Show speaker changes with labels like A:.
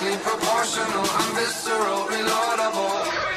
A: directly proportional. I'm visceral, reloadable.